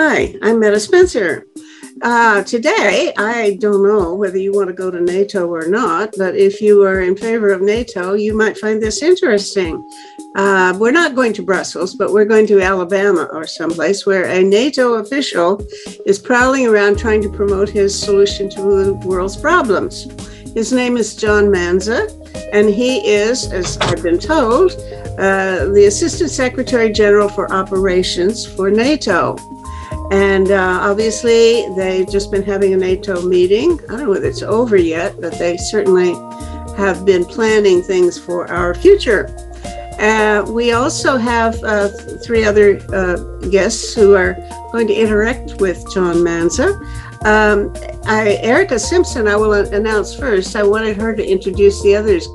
Hi, I'm Metta Spencer. Uh, today, I don't know whether you want to go to NATO or not, but if you are in favor of NATO, you might find this interesting. Uh, we're not going to Brussels, but we're going to Alabama or someplace where a NATO official is prowling around trying to promote his solution to the world's problems. His name is John Manza, and he is, as I've been told, uh, the Assistant Secretary General for Operations for NATO. And uh, obviously, they've just been having a NATO meeting. I don't know whether it's over yet, but they certainly have been planning things for our future. Uh, we also have uh, three other uh, guests who are going to interact with John Manza. Um, I, Erika Simpson, I will announce first. I wanted her to introduce the others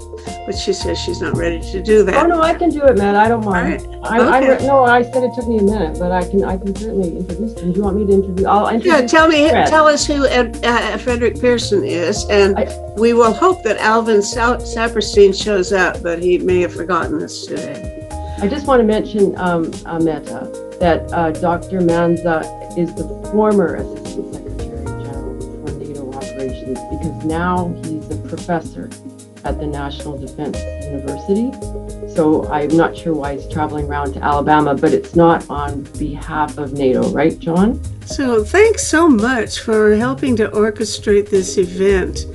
but she says she's not ready to do that. Oh no, I can do it, Matt. I don't mind. Right. I, okay. I, no, I said it took me a minute, but I can I can certainly introduce them. Do you want me to introduce? I'll introduce. Yeah, tell me, Fred. tell us who uh, uh, Frederic Pearson is, and I, we will hope that Alvin Sa- Saperstein shows up, but he may have forgotten this today. I just want to mention, um, Metta, that uh, Dr. Manza is the former Assistant Secretary General for NATO operations because now he's a professor at the National Defense University. So I'm not sure why he's traveling around to Alabama, but it's not on behalf of NATO, right, John? So thanks so much for helping to orchestrate this event,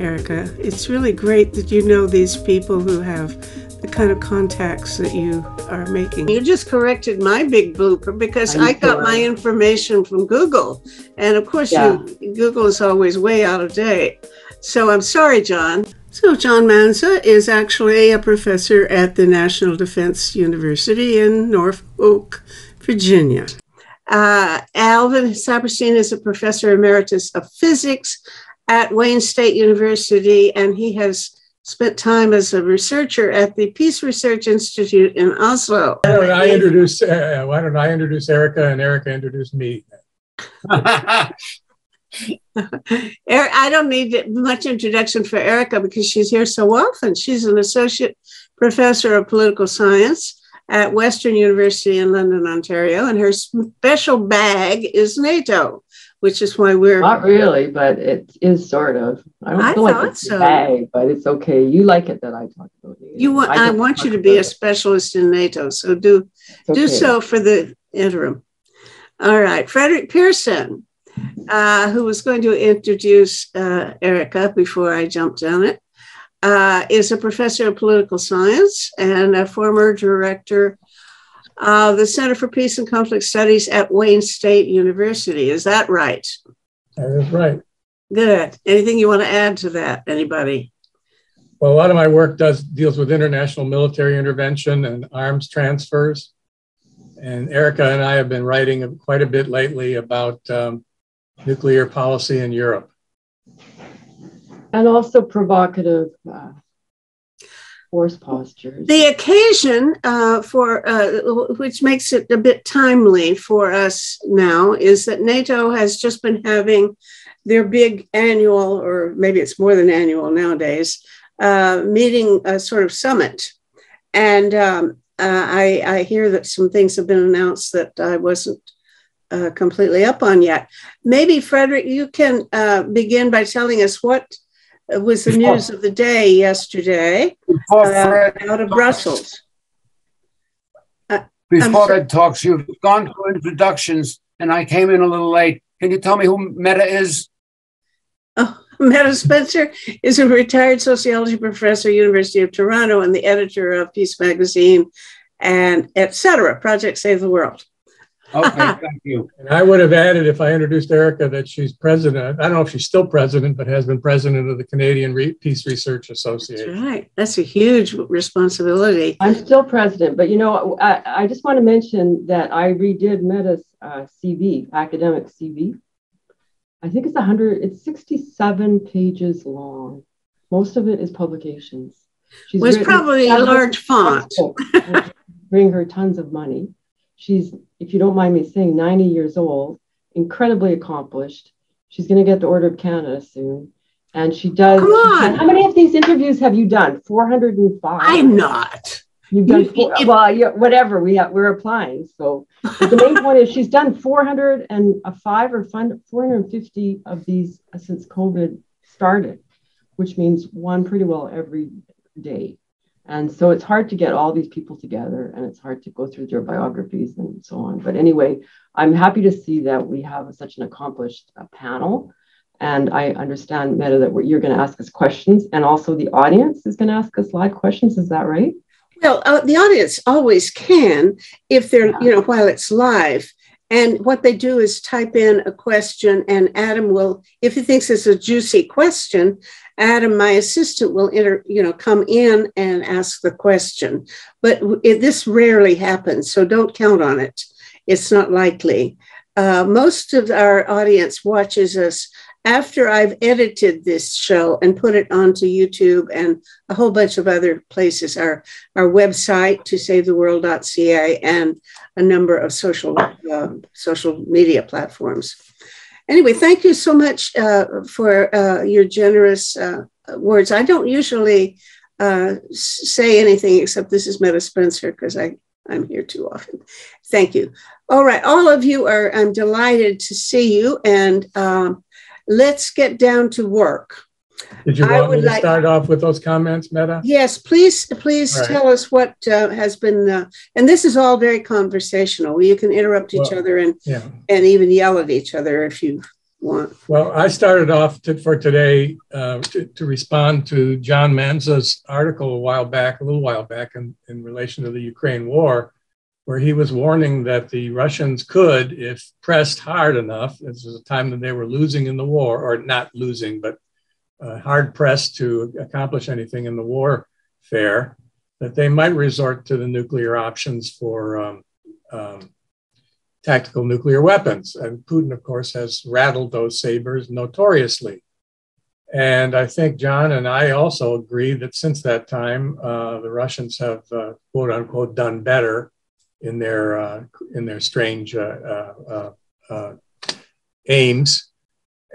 Erika. It's really great that you know these people who have the kind of contacts that you are making. You just corrected my big blooper because I got my information from Google. And of course, yeah. you, Google is always way out of date. So I'm sorry, John. So, John Manza is actually a professor at the National Defense University in Norfolk, Virginia. Uh, Alvin Saperstein is a professor emeritus of physics at Wayne State University, and he has spent time as a researcher at the Peace Research Institute in Oslo. Why don't I introduce? Uh, why don't I introduce Erika, and Erika introduce me? I don't need much introduction for Erika because she's here so often. She's an associate professor of political science at Western University in London, Ontario, and her special bag is NATO, which is why we're not really, but it is sort of. I don't I feel like it's so. bag, but it's okay. You like it that I talk about it. You want? I, I want you to be a specialist in NATO, so do okay. do so for the interim. All right, Frederic Pearson uh, who was going to introduce uh, Erika before I jumped on it, uh, is a professor of political science and a former director of the Center for Peace and Conflict Studies at Wayne State University. Is that right? That is right. Good. Anything you want to add to that? Anybody? Well, a lot of my work does deals with international military intervention and arms transfers. And Erika and I have been writing quite a bit lately about um, nuclear policy in Europe. And also provocative uh, force postures. The occasion uh, for uh, which makes it a bit timely for us now is that NATO has just been having their big annual, or maybe it's more than annual nowadays, uh, meeting a sort of summit. And um, uh, I, I hear that some things have been announced that I wasn't uh, completely up on yet. Maybe, Frederic, you can uh, begin by telling us what was the before, news of the day yesterday uh, out of Brussels. Uh, before Ed talks, you've gone through introductions, and I came in a little late. Can you tell me who Metta is? Oh, Metta Spencer is a retired sociology professor, University of Toronto, and the editor of Peace Magazine, and etc. Project Save the World. Okay, thank you. And I would have added, if I introduced Erika, that she's president. I don't know if she's still president, but has been president of the Canadian Re- Peace Research Association. That's right. That's a huge responsibility. I'm still president, but you know, I, I just want to mention that I redid Metta's uh, CV, academic CV. I think it's 100, it's 67 pages long. Most of it is publications. She's was probably a large font. bring her tons of money. She's, if you don't mind me saying, 90 years old, incredibly accomplished. She's going to get the Order of Canada soon. And she does. Come on. How many of these interviews have you done? 405. I'm not. You've done four, well, yeah, whatever we have, we're applying. So the main point is she's done 405 or 450 of these uh, since COVID started, which means one pretty well every day. And so it's hard to get all these people together and it's hard to go through their biographies and so on. But anyway, I'm happy to see that we have such an accomplished uh, panel. And I understand, Metta, that you're going to ask us questions and also the audience is going to ask us live questions. Is that right? Well, uh, the audience always can if they're, yeah. you know, while it's live. And what they do is type in a question, and Adam will, if he thinks it's a juicy question, Adam, my assistant, will enter, you know, come in and ask the question. But it, this rarely happens, so don't count on it. It's not likely. Uh, most of our audience watches us after I've edited this show and put it onto YouTube and a whole bunch of other places, our, our website tosavetheworld.ca and a number of social uh, social media platforms. Anyway, thank you so much uh, for uh, your generous uh, words. I don't usually uh, say anything except this is Metta Spencer because I I'm here too often. Thank you. All right, all of you are. I'm delighted to see you and. Um, let's get down to work. Did you want me to like, start off with those comments, Metta? Yes, please, please right. tell us what uh, has been. Uh, and this is all very conversational. You can interrupt well, each other and yeah. and even yell at each other if you want. Well, I started off to, for today uh, to, to, respond to John Manza's article a while back, a little while back, in, in relation to the Ukraine war, where he was warning that the Russians could, if pressed hard enough, this was a time that they were losing in the war, or not losing, but uh, hard pressed to accomplish anything in the warfare, that they might resort to the nuclear options for um, um, tactical nuclear weapons. And Putin, of course, has rattled those sabers notoriously. And I think John and I also agree that since that time, uh, the Russians have uh, quote unquote done better in their uh, in their strange uh, uh, aims,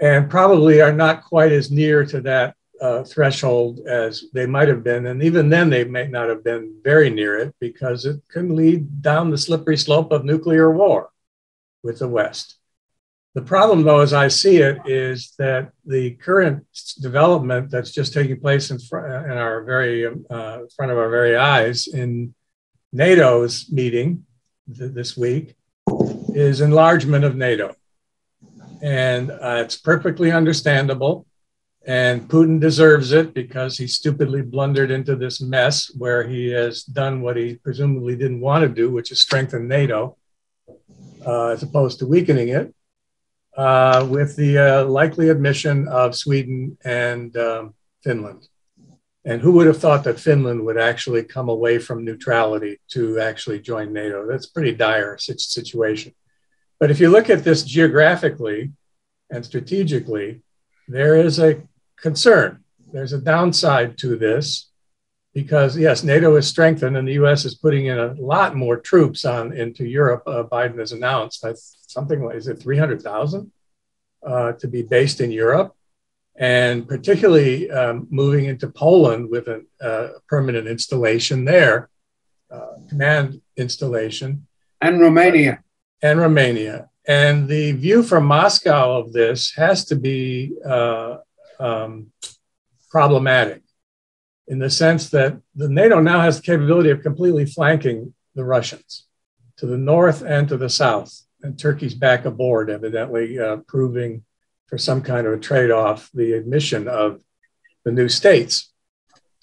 and probably are not quite as near to that threshold as they might have been. And even then, they may not have been very near it because it can lead down the slippery slope of nuclear war with the West. The problem, though, as I see it, is that the current development that's just taking place in, front, in our very uh, front of our very eyes in NATO's meeting th- this week is enlargement of NATO. And uh, it's perfectly understandable. And Putin deserves it because he stupidly blundered into this mess where he has done what he presumably didn't want to do, which is strengthen NATO uh, as opposed to weakening it, uh, with the uh, likely admission of Sweden and um, Finland. And who would have thought that Finland would actually come away from neutrality to actually join NATO? That's pretty dire situation. But if you look at this geographically and strategically, there is a concern. There's a downside to this because, yes, NATO is strengthened and the US is putting in a lot more troops on into Europe. Uh, Biden has announced something like, is it 300,000 uh, to be based in Europe? and particularly um, moving into Poland with a, uh, permanent installation there, uh, command installation. And Romania. And Romania. And the view from Moscow of this has to be uh, um, problematic in the sense that the NATO now has the capability of completely flanking the Russians to the north and to the south. And Turkey's back aboard, evidently, uh, proving for some kind of a trade off the admission of the new states.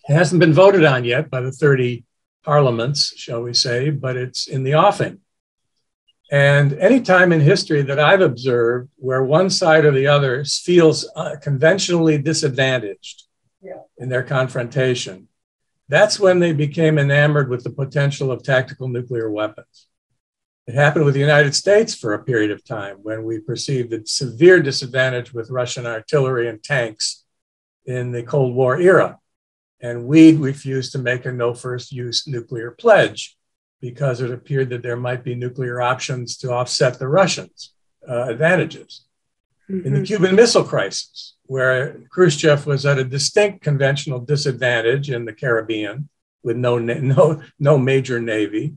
It hasn't been voted on yet by the 30 parliaments, shall we say, but it's in the offing. And any time in history that I've observed where one side or the other feels uh, conventionally disadvantaged yeah. in their confrontation, that's when they became enamored with the potential of tactical nuclear weapons. It happened with the United States for a period of time when we perceived a severe disadvantage with Russian artillery and tanks in the Cold War era. And we refused to make a no first use nuclear pledge because it appeared that there might be nuclear options to offset the Russians' uh, advantages. Mm-hmm. In the mm-hmm. Cuban Missile Crisis, where Khrushchev was at a distinct conventional disadvantage in the Caribbean, with no, no, no major navy.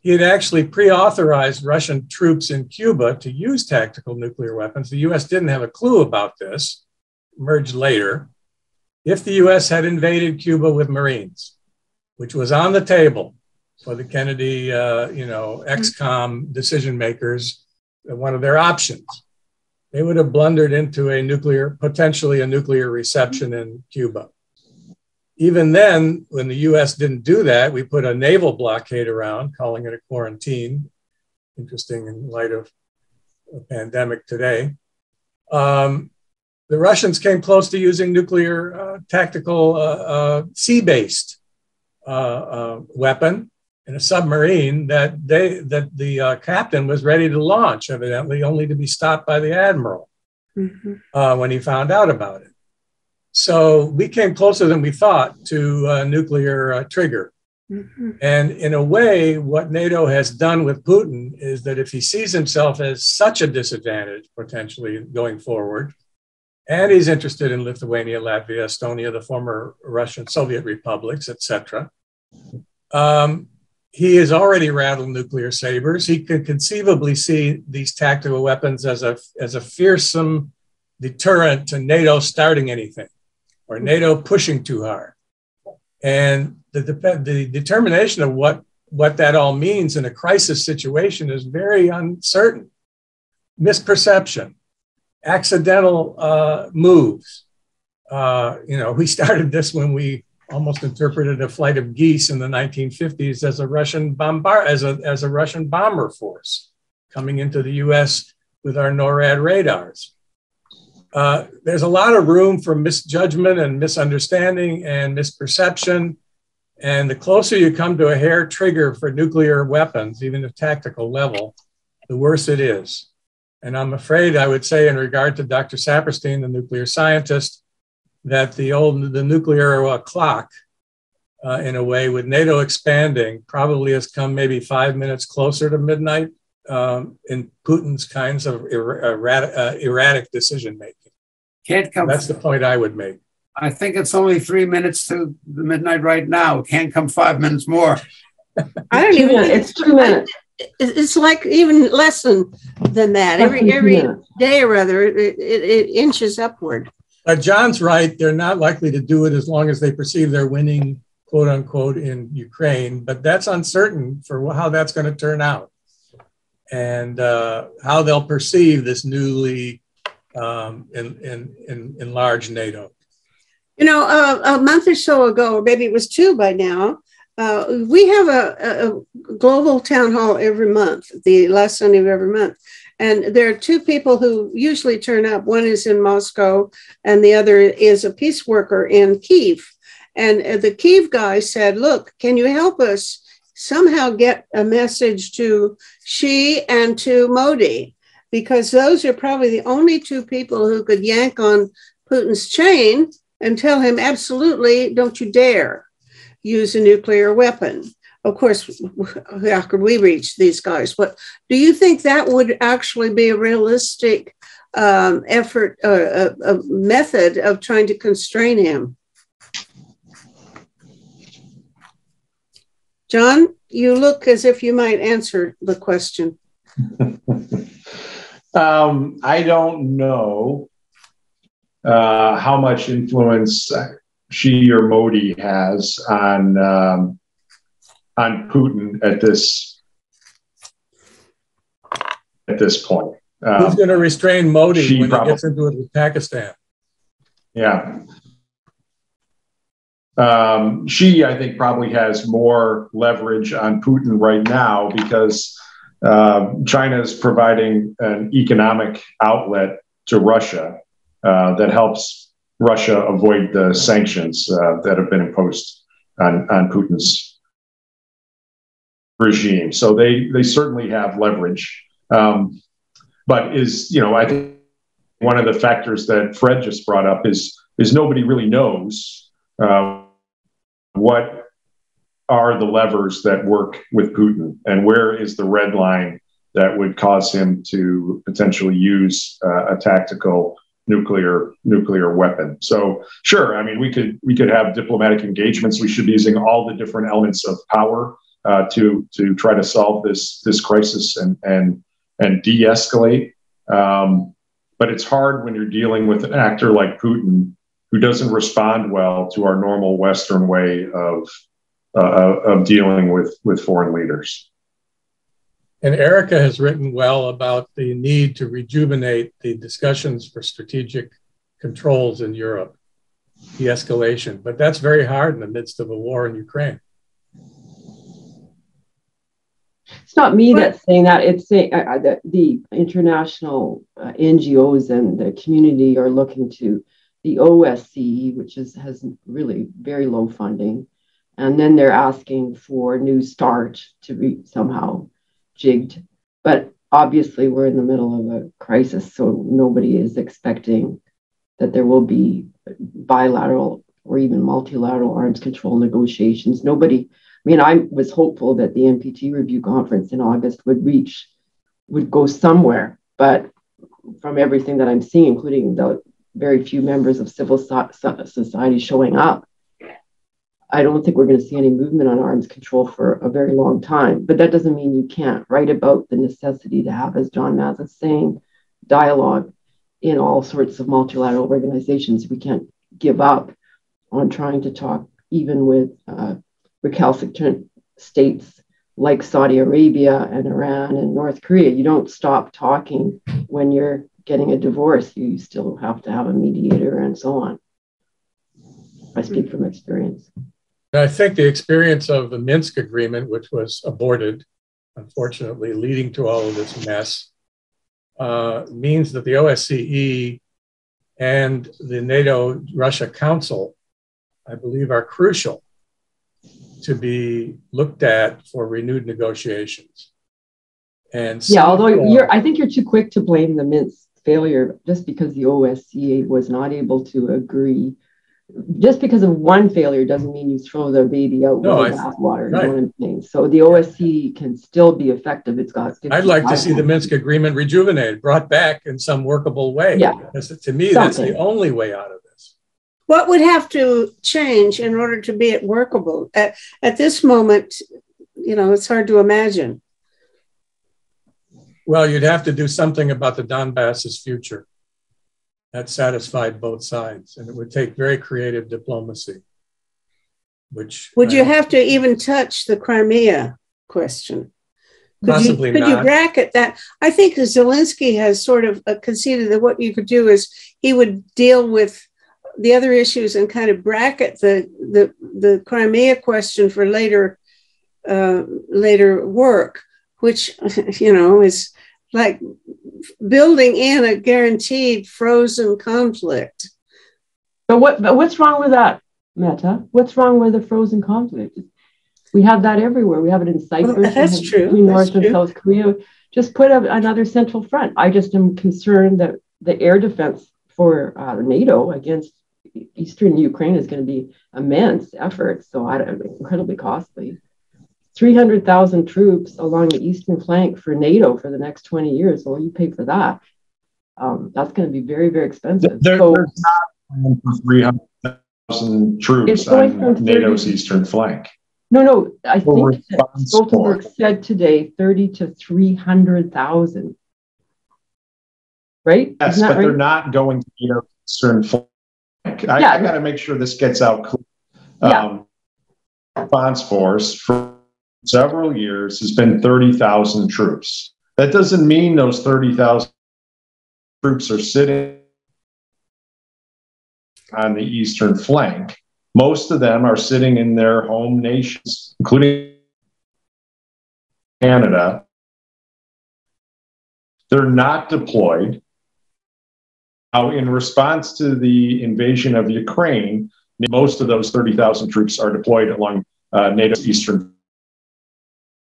He had actually pre authorized Russian troops in Cuba to use tactical nuclear weapons. The US didn't have a clue about this, emerged later. If the US had invaded Cuba with Marines, which was on the table for the Kennedy, uh, you know, ExComm decision makers, one of their options, they would have blundered into a nuclear, potentially a nuclear reception in Cuba. Even then, when the US didn't do that, we put a naval blockade around, calling it a quarantine. Interesting in light of a pandemic today. Um, the Russians came close to using nuclear uh, tactical uh, uh, sea based uh, uh, weapon in a submarine that they that the uh, captain was ready to launch, evidently, only to be stopped by the admiral mm-hmm. uh, when he found out about it. So we came closer than we thought to a nuclear uh, trigger. Mm-hmm. And in a way, what NATO has done with Putin is that if he sees himself as such a disadvantage potentially going forward, and he's interested in Lithuania, Latvia, Estonia, the former Russian Soviet republics, etc. Um, he has already rattled nuclear sabers. He could conceivably see these tactical weapons as a, as a fearsome deterrent to NATO starting anything or NATO pushing too hard. And the, the determination of what, what that all means in a crisis situation is very uncertain. Misperception, accidental uh, moves. Uh, you know, we started this when we almost interpreted a flight of geese in the 1950s as a Russian bombard as a as a Russian bomber force coming into the U.S. with our NORAD radars. Uh, there's a lot of room for misjudgment and misunderstanding and misperception. And the closer you come to a hair trigger for nuclear weapons, even at tactical level, the worse it is. And I'm afraid I would say, in regard to Dr. Saperstein, the nuclear scientist, that the old the nuclear uh, clock, uh, in a way, with NATO expanding, probably has come maybe five minutes closer to midnight um, in Putin's kinds of er- erratic, uh, erratic decision making. Can't come. That's the point I would make. I think it's only three minutes to the midnight right now. Can't come five minutes more. I don't even. It's two minutes. It's like even less than than that. Every every day or other, it, it, it inches upward. But John's right. They're not likely to do it as long as they perceive they're winning, quote unquote, in Ukraine. But that's uncertain for how that's going to turn out and uh, how they'll perceive this newly um, in, in, in, enlarged NATO. You know, uh, a month or so ago, or maybe it was two by now, uh, we have a, a, global town hall every month, the last Sunday of every month. And there are two people who usually turn up. One is in Moscow, and the other is a peace worker in Kiev. And the Kiev guy said, Look, can you help us somehow get a message to Xi and to Modi? Because those are probably the only two people who could yank on Putin's chain and tell him, Absolutely, don't you dare use a nuclear weapon of course, how could we reach these guys? But do you think that would actually be a realistic um, effort, uh, a, a method of trying to constrain him? John, you look as if you might answer the question. um, I don't know uh, how much influence Xi or Modi has on um, on Putin at this at this point. Um, Who's going to restrain Modi when probably, he gets into it with Pakistan? Yeah. Um, Xi, I think, probably has more leverage on Putin right now because uh, China is providing an economic outlet to Russia uh, that helps Russia avoid the sanctions uh, that have been imposed on, on Putin's regime. So they they certainly have leverage. Um, but is you know I think one of the factors that Fred just brought up is is nobody really knows uh, what are the levers that work with Putin and where is the red line that would cause him to potentially use uh, a tactical nuclear nuclear weapon. So sure, I mean we could we could have diplomatic engagements. We should be using all the different elements of power uh, to to try to solve this this crisis and and and de-escalate. Um, but it's hard when you're dealing with an actor like Putin who doesn't respond well to our normal Western way of uh, of dealing with with foreign leaders. And Erika has written well about the need to rejuvenate the discussions for strategic controls in Europe, de escalation. But that's very hard in the midst of a war in Ukraine. It's not me that's saying that. It's saying, uh, uh the, the, international uh, NGOs and the community are looking to the OSCE, which is, has really very low funding. And then they're asking for New START to be somehow jigged. But obviously, we're in the middle of a crisis, so nobody is expecting that there will be bilateral or even multilateral arms control negotiations. Nobody, mean, I was hopeful that the NPT review conference in August would reach, would go somewhere. But from everything that I'm seeing, including the very few members of civil society showing up, I don't think we're going to see any movement on arms control for a very long time. But that doesn't mean you can't write about the necessity to have, as John Maz is saying, dialogue in all sorts of multilateral organizations. We can't give up on trying to talk even with uh, recalcitrant states like Saudi Arabia and Iran and North Korea. You don't stop talking when you're getting a divorce. You still have to have a mediator and so on. I speak from experience. I think the experience of the Minsk agreement, which was aborted, unfortunately, leading to all of this mess, uh, means that the OSCE and the NATO Russia Council, I believe, are crucial to be looked at for renewed negotiations. And yeah, although you're, I think you're too quick to blame the Minsk failure just because the OSCE was not able to agree just because of one failure doesn't mean you throw the baby out no, with the bathwater. Right. You know what I'm saying? So the OSCE can still be effective. It's got. I'd like to see the Minsk agreement rejuvenated, brought back in some workable way. Yeah. Because to me, Something. that's the only way out of this. What would have to change in order to be it workable? At, at this moment, you know, it's hard to imagine. Well, you'd have to do something about the Donbass's future that satisfied both sides. And it would take very creative diplomacy. Which would you have to even touch the Crimea question? Could Possibly you, could not. you bracket that? I think Zelensky has sort of uh, conceded that what you could do is he would deal with the other issues and kind of bracket the the, the Crimea question for later uh, later work, which you know is like building in a guaranteed frozen conflict. But what? But what's wrong with that, Metta? What's wrong with a frozen conflict? We have that everywhere. We have it in Cyprus. Well, that's true. Between North and South Korea. Just put a, another central front. I just am concerned that the air defense for uh, NATO against eastern Ukraine is going to be immense effort. So I, incredibly costly. 300,000 troops along the eastern flank for NATO for the next 20 years. Well, you pay for that. Um, that's going to be very, very expensive. There, so, there's not for 300,000 troops on NATO's eastern flank. No, no, I think Stoltenberg said today 30 to 300,000. Right? Yes, but right? they're not going to NATO's eastern flank. I, yeah. I got to make sure this gets out clear. Um, yeah. Response force for several years has been 30,000 troops. That doesn't mean those 30,000 troops are sitting on the eastern flank. Most of them are sitting in their home nations, including Canada. They're not deployed. Now, in response to the invasion of Ukraine, most of those 30,000 troops are deployed along uh, NATO's eastern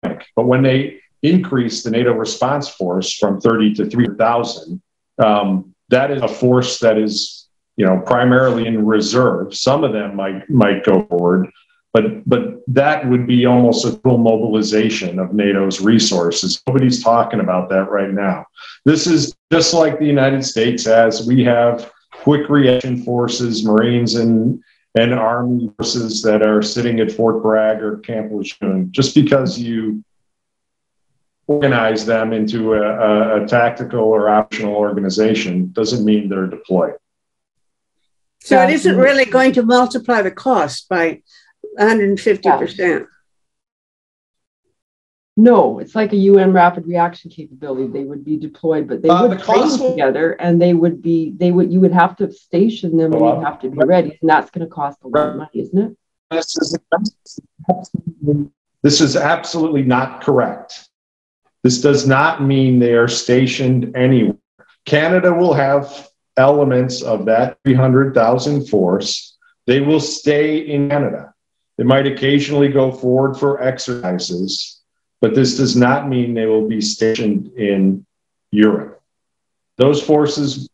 flank. but when they increased the NATO response force from 30 to 300,000, um, that is a force that is, you know, primarily in reserve. Some of them might might go forward, but but that would be almost a full mobilization of NATO's resources. Nobody's talking about that right now. This is just like the United States has. We have quick reaction forces, Marines and and Army forces that are sitting at Fort Bragg or Camp Lejeune. Just because you organize them into a, a, a tactical or optional organization doesn't mean they're deployed. So it isn't really going to multiply the cost by 150%. No, it's like a UN rapid reaction capability. They would be deployed, but they Uh, would the train cost will- together and they would be, they would, you would have to station them and you'd have to be ready. And that's going to cost a lot of money, isn't it? This is, absolutely, this is absolutely not correct. This does not mean they are stationed anywhere. Canada will have elements of that 300,000 force. They will stay in Canada. They might occasionally go forward for exercises, but this does not mean they will be stationed in Europe. Those forces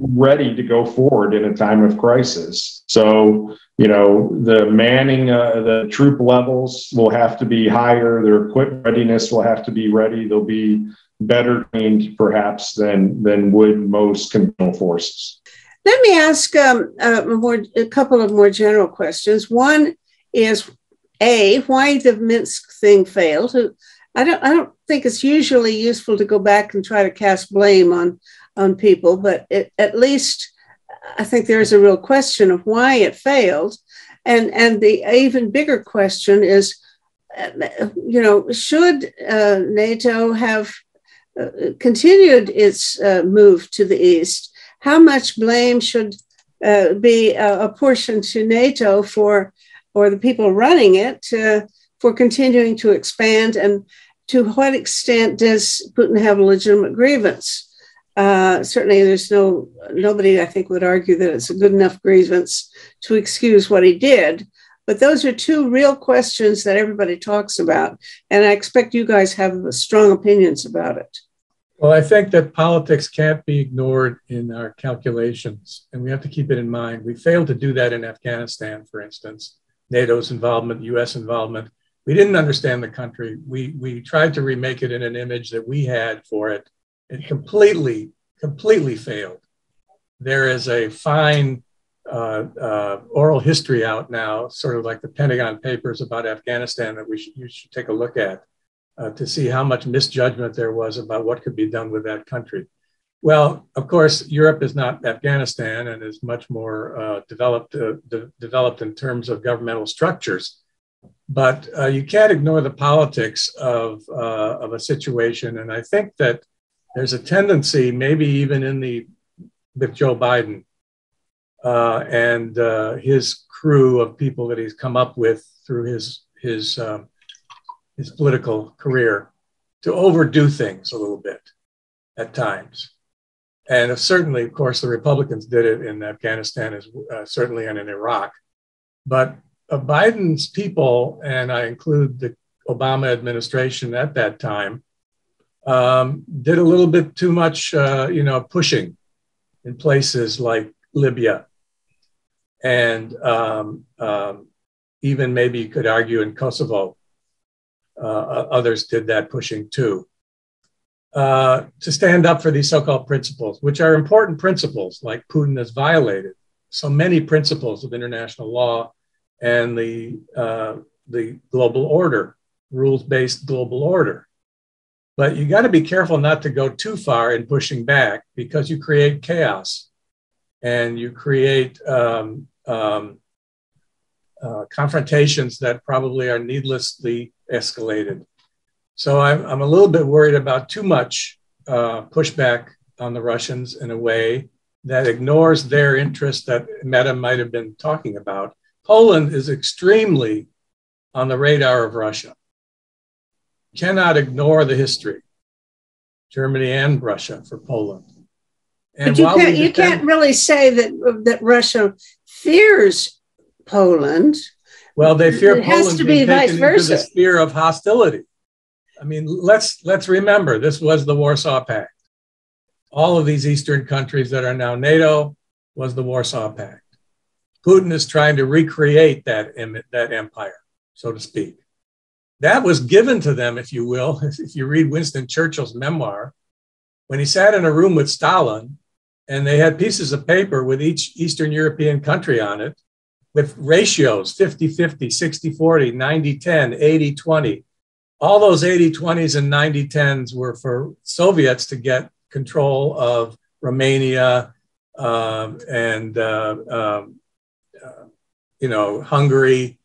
ready to go forward in a time of crisis. So, you know, the manning, uh, the troop levels will have to be higher. Their equipment readiness will have to be ready. They'll be better trained, perhaps, than than would most conventional forces. Let me ask um, a, more, a couple of more general questions. One is A, why the Minsk thing failed. I don't, I don't think it's usually useful to go back and try to cast blame on, on people, but it, at least I think there's a real question of why it failed. And, and the even bigger question is, uh, you know, should uh, NATO have uh, continued its uh, move to the east? How much blame should uh, be uh, apportioned to NATO for, or the people running it, for continuing to expand, and to what extent does Putin have a legitimate grievance? Uh, certainly, there's no nobody I think would argue that it's a good enough grievance to excuse what he did. But those are two real questions that everybody talks about, and I expect you guys have strong opinions about it. Well, I think that politics can't be ignored in our calculations, and we have to keep it in mind. We failed to do that in Afghanistan, for instance, NATO's involvement, US involvement. We didn't understand the country. We, we tried to remake it in an image that we had for it. It completely, completely failed. There is a fine uh, uh, oral history out now, sort of like the Pentagon Papers about Afghanistan, that we should, you should take a look at uh, to see how much misjudgment there was about what could be done with that country. Well, of course, Europe is not Afghanistan and is much more uh, developed, uh, de- developed in terms of governmental structures. But uh, you can't ignore the politics of, uh, of a situation. And I think that there's a tendency, maybe even in the with Joe Biden uh, and his crew of people that he's come up with through his his um, his political career to overdo things a little bit at times. And certainly, of course, the Republicans did it in Afghanistan, as uh, certainly, and in Iraq. But uh, Biden's people, and I include the Obama administration at that time, um, did a little bit too much, uh, you know, pushing in places like Libya, and um, um, even maybe you could argue in Kosovo uh, others did that pushing too. Uh, to stand up for these so-called principles, which are important principles, like Putin has violated so many principles of international law and the uh, the global order, rules-based global order. But you got to be careful not to go too far in pushing back because you create chaos and you create um, um, uh, confrontations that probably are needlessly escalated. So I'm, I'm a little bit worried about too much uh, pushback on the Russians in a way that ignores their interest that Metta might have been talking about. Poland is extremely on the radar of Russia. Cannot ignore the history, Germany and Russia for Poland. And but you, can't, you can't really say that, that Russia fears Poland. Well, they fear it Poland has to be vice versa. The sphere of hostility. I mean, let's let's remember this was the Warsaw Pact. All of these Eastern countries that are now NATO was the Warsaw Pact. Putin is trying to recreate that that empire, so to speak. That was given to them, if you will, if you read Winston Churchill's memoir, when he sat in a room with Stalin and they had pieces of paper with each Eastern European country on it with ratios 50 50, 60 40, 90 10, 80 20. All those 80 20s and 90 10s were for Soviets to get control of Romania um, and, uh, um, uh, you know, Hungary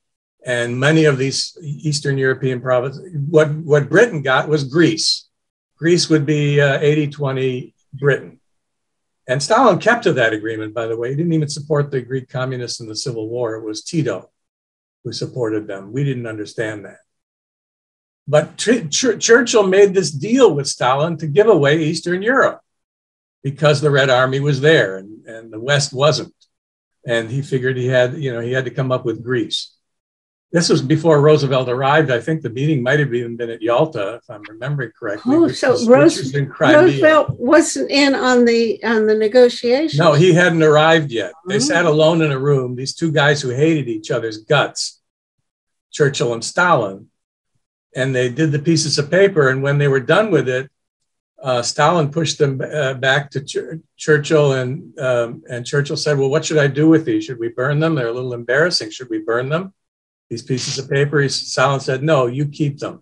and many of these Eastern European provinces. What, what Britain got was Greece. Greece would be uh, 80 20 Britain. And Stalin kept to that agreement, by the way. He didn't even support the Greek communists in the Civil War. It was Tito who supported them. We didn't understand that. But Ch- Churchill made this deal with Stalin to give away Eastern Europe because the Red Army was there and, and the West wasn't. And he figured he had, you know, he had to come up with Greece. This was before Roosevelt arrived. I think the meeting might have even been at Yalta, if I'm remembering correctly. Oh, so was, Rose, Roosevelt wasn't in on the on the negotiations. No, he hadn't arrived yet. They oh. sat alone in a room. These two guys who hated each other's guts, Churchill and Stalin, and they did the pieces of paper. And when they were done with it, uh, Stalin pushed them uh, back to Ch- Churchill, and um, and Churchill said, "Well, what should I do with these? Should we burn them? They're a little embarrassing. Should we burn them?" These pieces of paper? Stalin said, no, you keep them.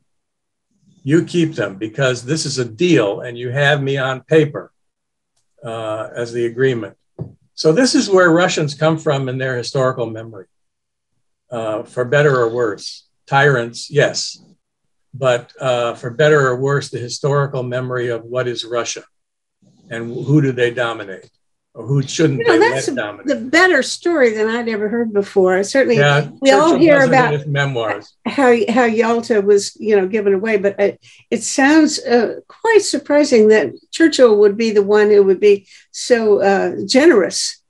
You keep them because this is a deal and you have me on paper uh, as the agreement. So this is where Russians come from in their historical memory, uh, for better or worse. Tyrants, yes, but uh, for better or worse, the historical memory of what is Russia and who do they dominate or who shouldn't you know, that's a, the better story than I'd ever heard before. I certainly, yeah, we Churchill all hear about memoirs how how Yalta was you know given away, but it, it sounds uh, quite surprising that Churchill would be the one who would be so uh, generous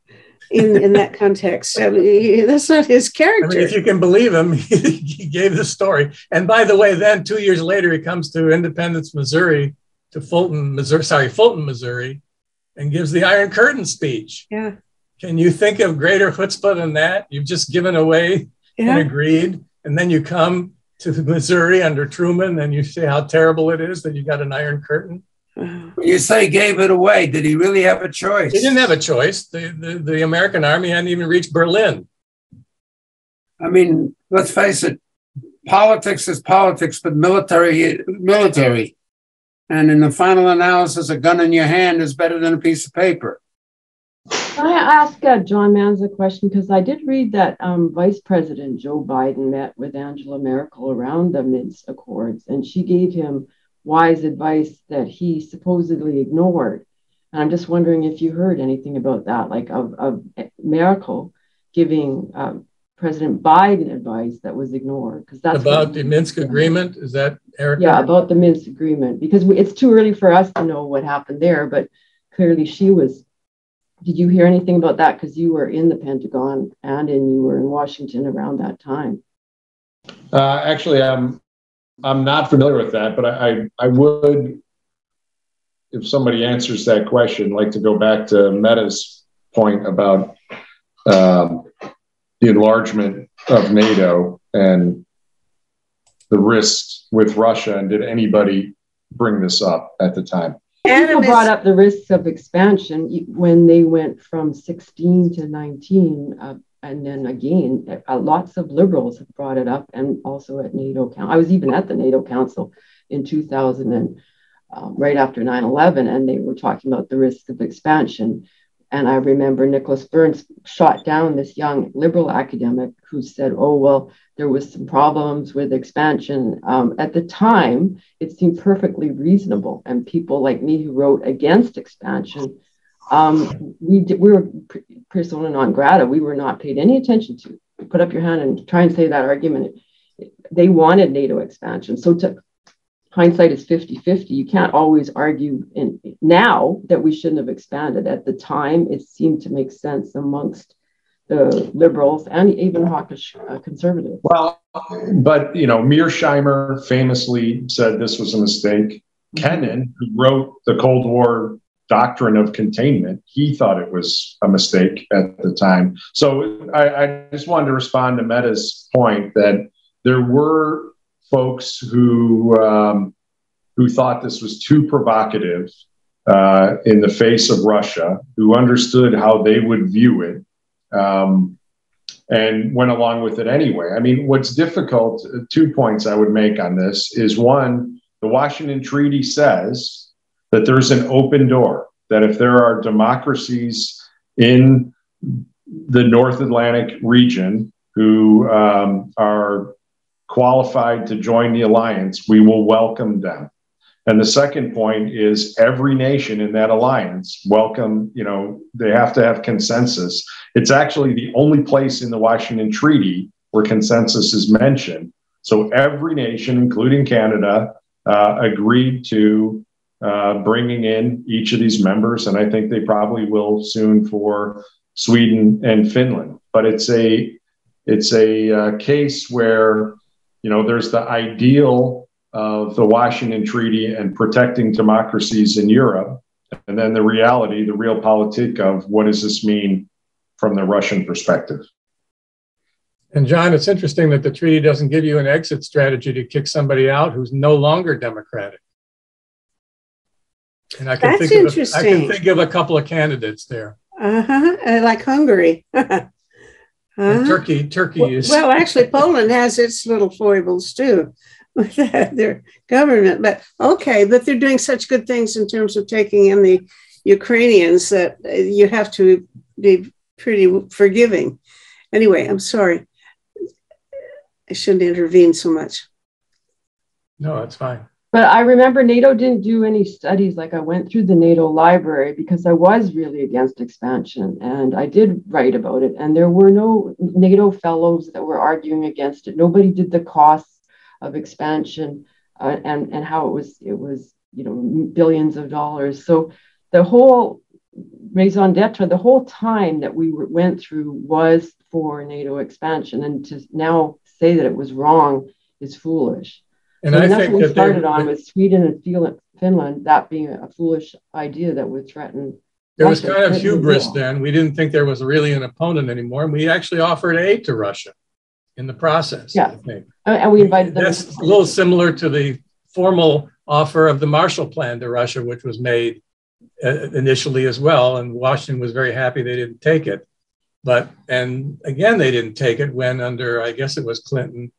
in in that context. I mean, that's not his character. I mean, if you can believe him, he gave the story. And by the way, then two years later, he comes to Independence, Missouri, to Fulton, Missouri. Sorry, Fulton, Missouri and gives the Iron Curtain speech. Yeah. Can you think of greater chutzpah than that? You've just given away yeah. and agreed, and then you come to Missouri under Truman and you say how terrible it is that you got an Iron Curtain. Uh-huh. You say gave it away, did he really have a choice? He didn't have a choice. The, the, the American army hadn't even reached Berlin. I mean, let's face it, politics is politics, but military military. And in the final analysis, a gun in your hand is better than a piece of paper. Can I ask uh, John Manza a question? Because I did read that um, Vice President Joe Biden met with Angela Merkel around the Minsk Accords, and she gave him wise advice that he supposedly ignored. And I'm just wondering if you heard anything about that, like of, of Merkel giving um, President Biden advice that was ignored because that's about the Minsk agreement. Is that Eric? Yeah, about the Minsk agreement because we, it's too early for us to know what happened there. But clearly, she was. Did you hear anything about that? Because you were in the Pentagon and in you were in Washington around that time. Uh, actually, I'm I'm not familiar with that, but I, I I would, if somebody answers that question, like to go back to Metta's point about. Um, the enlargement of NATO and the risks with Russia? And did anybody bring this up at the time? People brought up the risks of expansion when they went from 16 to 19. Uh, and then again, uh, lots of liberals have brought it up, and also at NATO. Council. I was even at the NATO Council in 2000 and um, right after 9 11, and they were talking about the risk of expansion. And I remember Nicholas Burns shot down this young liberal academic who said, oh, well, there was some problems with expansion. Um, at the time, it seemed perfectly reasonable. And people like me who wrote against expansion, um, we, did, we were persona non grata. We were not paid any attention to. Put up your hand and try and say that argument. They wanted NATO expansion. So to hindsight is 50 50. You can't always argue in now that we shouldn't have expanded. At the time, it seemed to make sense amongst the liberals and even hawkish uh, conservatives. Well, but you know, Mearsheimer famously said this was a mistake. Mm-hmm. Kennan, who wrote the Cold War doctrine of containment, he thought it was a mistake at the time. So I, I just wanted to respond to Metta's point that there were folks who um, who thought this was too provocative uh, in the face of Russia, who understood how they would view it, um, and went along with it anyway. I mean, what's difficult, two points I would make on this is one, the Washington Treaty says that there's an open door, that if there are democracies in the North Atlantic region who um, are qualified to join the alliance, we will welcome them. And the second point is every nation in that alliance welcome, you know, they have to have consensus. It's actually the only place in the Washington Treaty where consensus is mentioned. So every nation, including Canada, uh, agreed to uh, bringing in each of these members. And I think they probably will soon for Sweden and Finland. But it's a it's a uh, case where you know there's the ideal of the Washington Treaty and protecting democracies in Europe, and then the reality, the realpolitik of what does this mean from the Russian perspective. And John, it's interesting that the treaty doesn't give you an exit strategy to kick somebody out who's no longer democratic. And I can, That's think, of a, I can think of a couple of candidates there. Uh-huh. Uh, like Hungary. Uh-huh. Turkey, Turkey Well, is well, actually, Poland has its little foibles too with their government. But okay, but they're doing such good things in terms of taking in the Ukrainians that uh, you have to be pretty forgiving. Anyway, I'm sorry. I shouldn't intervene so much. no, it's fine. But I remember NATO didn't do any studies. Like I went through the NATO library because I was really against expansion and I did write about it. And there were no NATO fellows that were arguing against it. Nobody did the costs of expansion uh, and, and how it was, it was, you know, billions of dollars. So the whole raison d'etre, the whole time that we went through was for NATO expansion. And to now say that it was wrong is foolish. And I that's think what we started on with Sweden and Finland, that being a foolish idea that would threaten. there was Russia, kind of hubris then. We didn't think there was really an opponent anymore. And we actually offered aid to Russia in the process. Yeah. Uh, And we invited them. That's a little similar to the formal offer of the Marshall Plan to Russia, which was made uh, initially as well. And Washington was very happy they didn't take it. But, and again, they didn't take it when, under, I guess it was Clinton,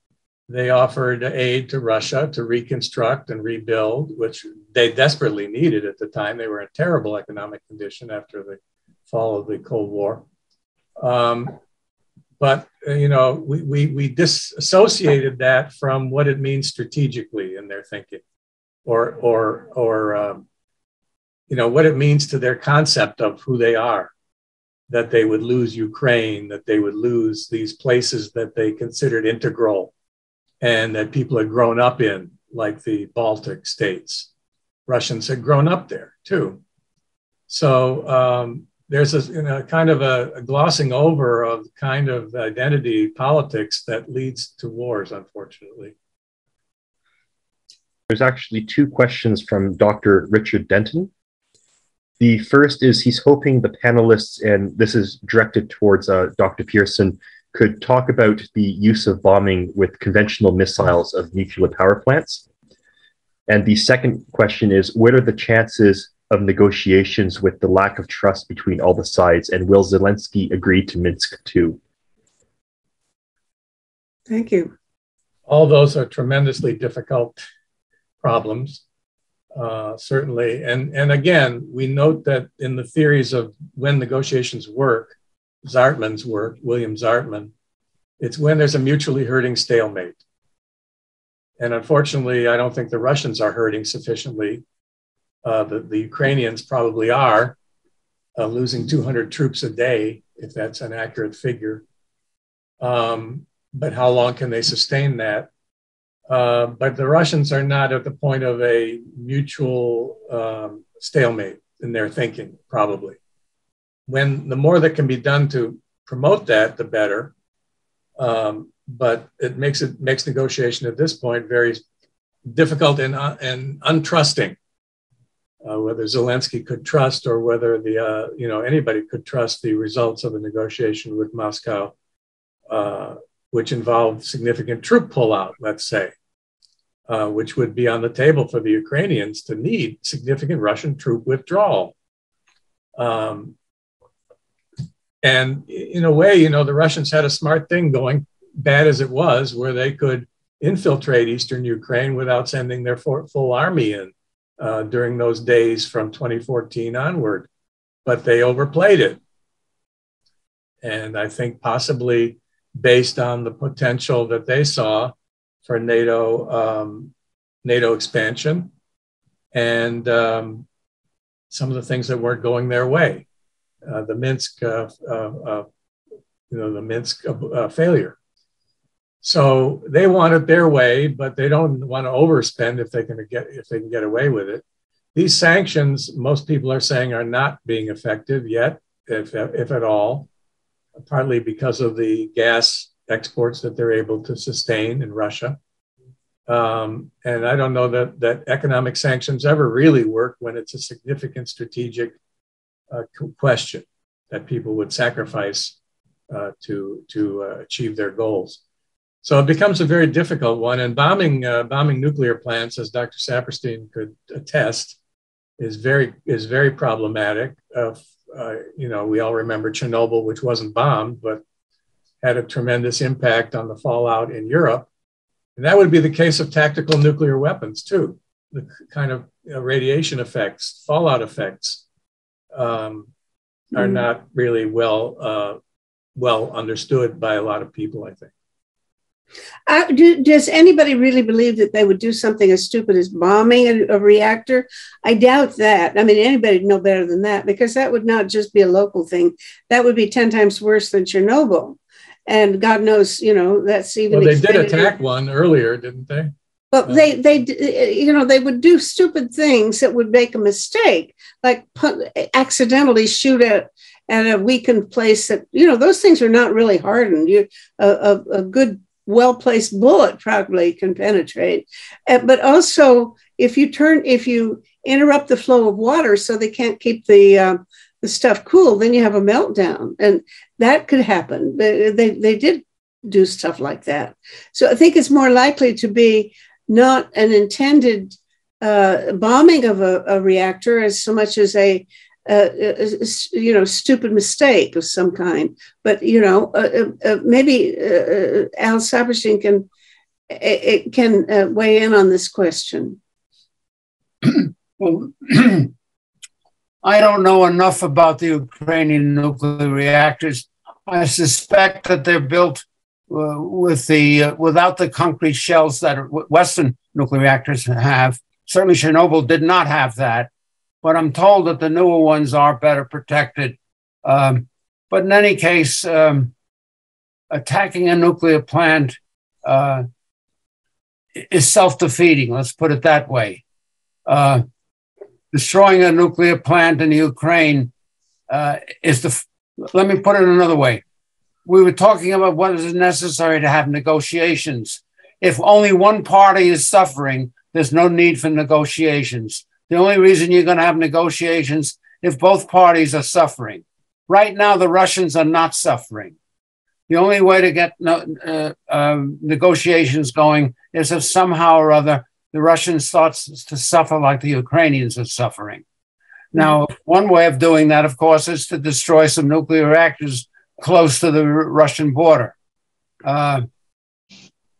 they offered aid to Russia to reconstruct and rebuild, which they desperately needed at the time. They were in terrible economic condition after the fall of the Cold War. Um, but uh, you know, we, we we disassociated that from what it means strategically in their thinking, or or or um, you know what it means to their concept of who they are. That they would lose Ukraine, that they would lose these places that they considered integral and that people had grown up in, like the Baltic states. Russians had grown up there too. So um, there's a you know, kind of a, a glossing over of kind of identity politics that leads to wars, unfortunately. There's actually two questions from Dr. Richard Denton. The first is he's hoping the panelists, and this is directed towards uh, Dr. Pearson, could talk about the use of bombing with conventional missiles of nuclear power plants. And the second question is what are the chances of negotiations with the lack of trust between all the sides? And will Zelensky agree to Minsk II? Thank you. All those are tremendously difficult problems, uh, certainly. And, and again, we note that in the theories of when negotiations work, Zartman's work, William Zartman, it's when there's a mutually hurting stalemate. And unfortunately, I don't think the Russians are hurting sufficiently. Uh, the, the Ukrainians probably are uh, losing 200 troops a day, if that's an accurate figure. Um, but how long can they sustain that? Uh, but the Russians are not at the point of a mutual um, stalemate in their thinking, probably. When the more that can be done to promote that, the better. Um, but it makes it makes negotiation at this point very difficult and, uh, and untrusting. Uh, whether Zelensky could trust or whether the uh, you know anybody could trust the results of a negotiation with Moscow, uh, which involved significant troop pullout, let's say. uh, which would be on the table for the Ukrainians to need significant Russian troop withdrawal. Um, and in a way, you know, the Russians had a smart thing going, bad as it was, where they could infiltrate eastern Ukraine without sending their full army in uh, during those days from 2014 onward. But they overplayed it. And I think possibly based on the potential that they saw for NATO um, NATO expansion and um, some of the things that weren't going their way. Uh, the Minsk, uh, uh, uh you know, the Minsk uh, failure. So they want it their way, but they don't want to overspend if they can get if they can get away with it. These sanctions, most people are saying, are not being effective yet, if if at all, partly because of the gas exports that they're able to sustain in Russia. Um, and I don't know that, that economic sanctions ever really work when it's a significant strategic question that people would sacrifice uh, to, to uh, achieve their goals. So it becomes a very difficult one. And bombing, uh, bombing nuclear plants, as Dr. Saperstein could attest, is very, is very problematic. You know, we all remember Chernobyl, which wasn't bombed, but had a tremendous impact on the fallout in Europe. And that would be the case of tactical nuclear weapons, too. The kind of radiation effects, fallout effects um, are mm. not really well, uh, well understood by a lot of people, I think. Uh, do, does anybody really believe that they would do something as stupid as bombing a, a, reactor? I doubt that. I mean, anybody would know better than that because that would not just be a local thing. That would be 10 times worse than Chernobyl and God knows, you know, that's even. Well, they did attack one earlier, didn't they? But uh, they, they, you know, they would do stupid things that would make a mistake, like put, accidentally shoot at at a weakened place. That you know, those things are not really hardened. You a, a, a good, well placed bullet probably can penetrate. Uh, but also, if you turn, if you interrupt the flow of water so they can't keep the uh, the stuff cool, then you have a meltdown. And that could happen. They, they, they did do stuff like that. So I think it's more likely to be not an intended uh, bombing of a, a, reactor as so much as a, a, a, you know stupid mistake of some kind. But you know uh, uh, uh maybe uh, uh, Al Saperstein can can weigh in on this question. well. I don't know enough about the Ukrainian nuclear reactors. I suspect that they're built uh, with the uh, without the concrete shells that Western nuclear reactors have. Certainly, Chernobyl did not have that, but I'm told that the newer ones are better protected. Um, but in any case, um, attacking a nuclear plant uh, is self-defeating. Let's put it that way. Uh, destroying a nuclear plant in Ukraine uh, is the. Let me put it another way. We were talking about what is necessary to have negotiations. If only one party is suffering, there's no need for negotiations. The only reason you're going to have negotiations if both parties are suffering. Right now, the Russians are not suffering. The only way to get no, uh, uh, negotiations going is if somehow or other the Russians thought to suffer like the Ukrainians are suffering. Now, one way of doing that, of course, is to destroy some nuclear reactors close to the Russian border. Uh,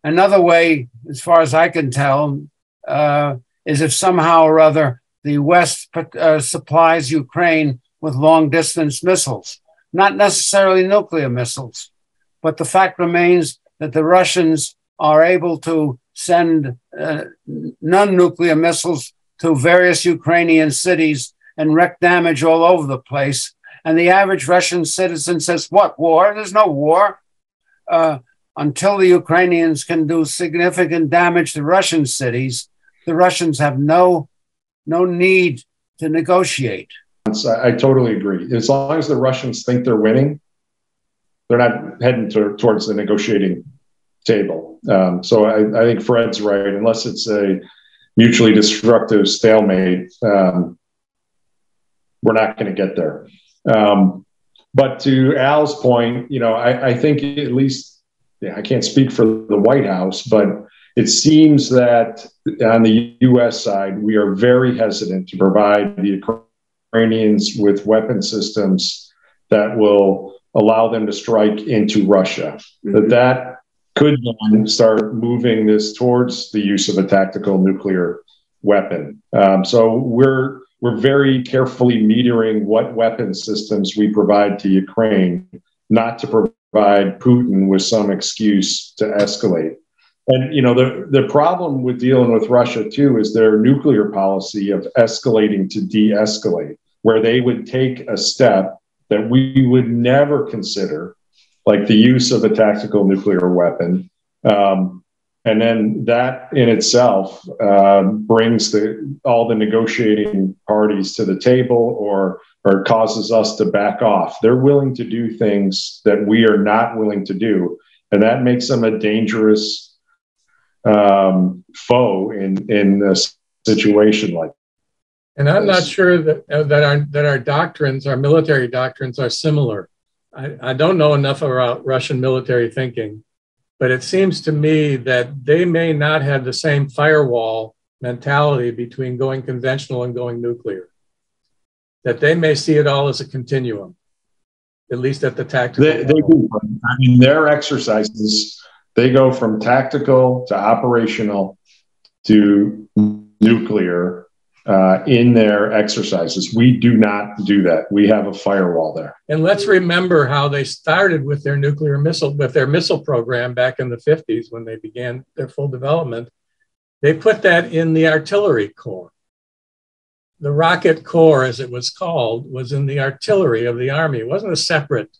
another way, as far as I can tell, uh, is if somehow or other the West uh, supplies Ukraine with long distance missiles, not necessarily nuclear missiles, but the fact remains that the Russians are able to send uh, non nuclear missiles to various Ukrainian cities and wreak damage all over the place. And the average Russian citizen says, What, war? There's no war. Uh, until the Ukrainians can do significant damage to Russian cities, the Russians have no, no need to negotiate. I, totally agree. As long as the Russians think they're winning, they're not heading to, towards the negotiating table. Um, so I, I, think Fred's right. Unless it's a mutually destructive stalemate, um, we're not going to get there. Um, but to Al's point, you know, I, I, think at least, yeah, I can't speak for the White House, but it seems that on the US side, we are very hesitant to provide the Ukrainians with weapon systems that will allow them to strike into Russia. Mm-hmm. That that could then start moving this towards the use of a tactical nuclear weapon. Um, so we're we're very carefully metering what weapon systems we provide to Ukraine, not to provide Putin with some excuse to escalate. And you know the the problem with dealing with Russia too is their nuclear policy of escalating to de-escalate, where they would take a step that we would never consider, like the use of a tactical nuclear weapon, um, and then that in itself uh, brings the all the negotiating parties to the table, or or causes us to back off. They're willing to do things that we are not willing to do, and that makes them a dangerous um, foe in in a situation like. And I'm not sure that uh, that our that our doctrines, our military doctrines, are similar. I, I don't know enough about Russian military thinking, but it seems to me that they may not have the same firewall mentality between going conventional and going nuclear. That they may see it all as a continuum, at least at the tactical. They, they do. I mean, their exercises they go from tactical to operational to nuclear uh, in their exercises. We do not do that. We have a firewall there. And let's remember how they started with their nuclear missile, with their missile program back in the 50s when they began their full development. They put that in the artillery corps. The rocket corps, as it was called, was in the artillery of the army. It wasn't a separate